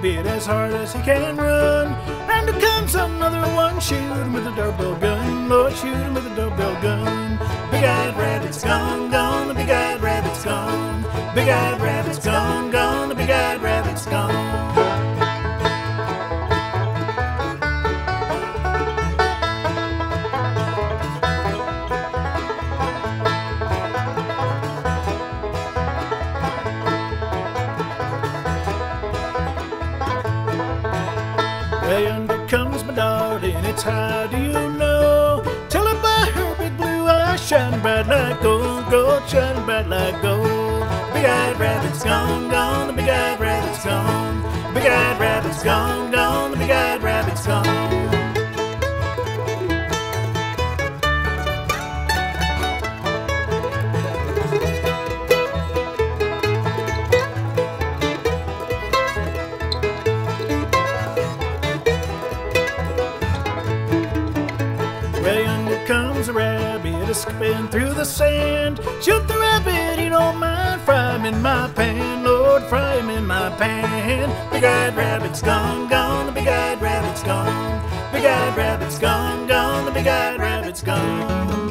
rabbit as hard as he can run. And here comes another one, shoot him with a doorbell gun. Lord, shoot him with a doorbell gun. Big-eyed rabbit's gone, gone, the big-eyed rabbit's gone. Big-eyed rabbit's gone, gone, the big-eyed rabbit's gone. Way under comes my darling, it's how do you know? Tell her by her big blue eyes, shining bright like gold, gold, shining bright like gold. Big-eyed rabbit's gone, gone, the big-eyed rabbit's gone. Big-eyed rabbit's comes a rabbit, a skipping through the sand. Shoot the rabbit, he don't mind. Fry him in my pan, Lord, fry him in my pan. Big-eyed rabbit's gone, gone, the big-eyed rabbit's gone. Big-eyed rabbit's gone, gone, the big-eyed rabbit's gone.